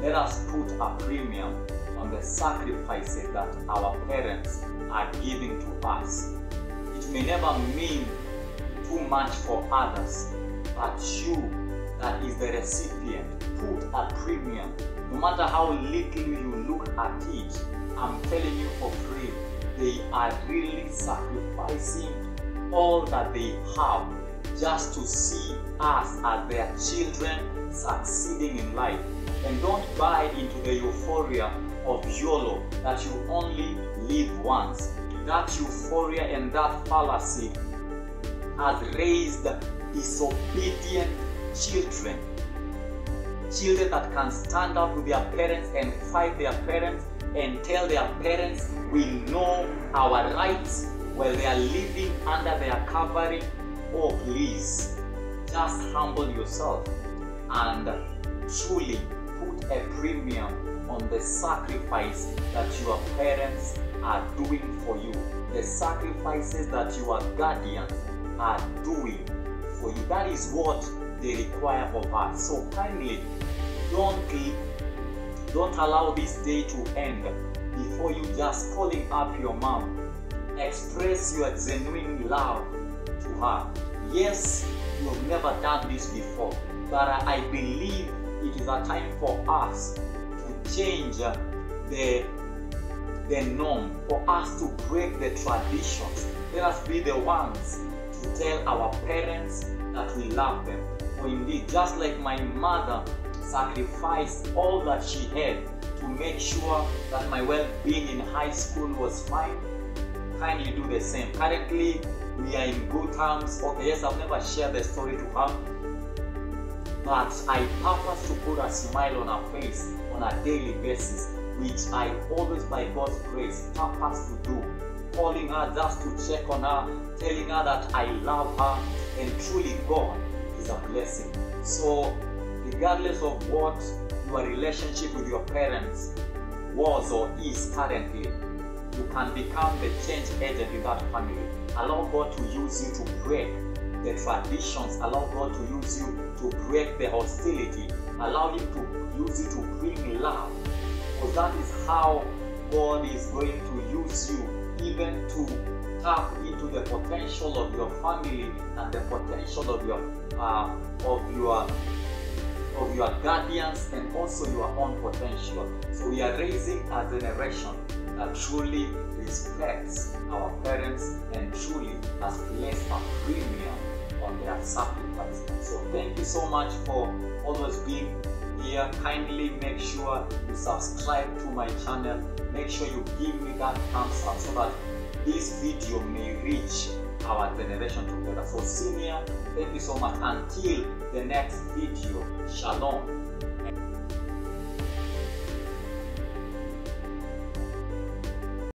let us put a premium on the sacrifices that our parents are giving to us. It may never mean too much for others, but you, that is the recipient, put a premium. No matter how little you look at it, I'm telling you for free, they are really sacrificing all that they have just to see us as their children succeeding in life. And don't buy into the euphoria of YOLO that you only live once. That euphoria and that fallacy has raised disobedient children. Children that can stand up to their parents and fight their parents and tell their parents, we know our rights while they are living under their covering. Oh, please, just humble yourself and truly put a premium on the sacrifice that your parents are doing for you, the sacrifices that your guardians are doing for you. That is what they require of us. So kindly don't don't allow this day to end before you just calling up your mom. Express your genuine love to her. Yes, you have never done this before, but I believe it is a time for us to change the the norm, for us to break the traditions. Let us be the ones to tell our parents that we love them. For indeed, just like my mother sacrificed all that she had to make sure that my well-being in high school was fine, kindly do the same. Currently, we are in good terms. Okay, yes, I've never shared the story to her, but I purpose to put a smile on her face on a daily basis, which I always, by God's grace, purpose to do. Calling her just to check on her, telling her that I love her, and truly God is a blessing. So, regardless of what your relationship with your parents was or is currently, can become the change agent in that family. Allow God to use you to break the traditions. Allow God to use you to break the hostility. Allow Him to use you to bring love. Because that is how God is going to use you even to tap into the potential of your family and the potential of your uh, of your of your guardians and also your own potential. So we are raising a generation that truly respects our parents and truly has placed a premium on their sacrifice. So thank you so much for always being here. Kindly make sure you subscribe to my channel. Make sure you give me that thumbs up so that this video may reach our generation together. So senior, thank you so much. Until the next video, 下动。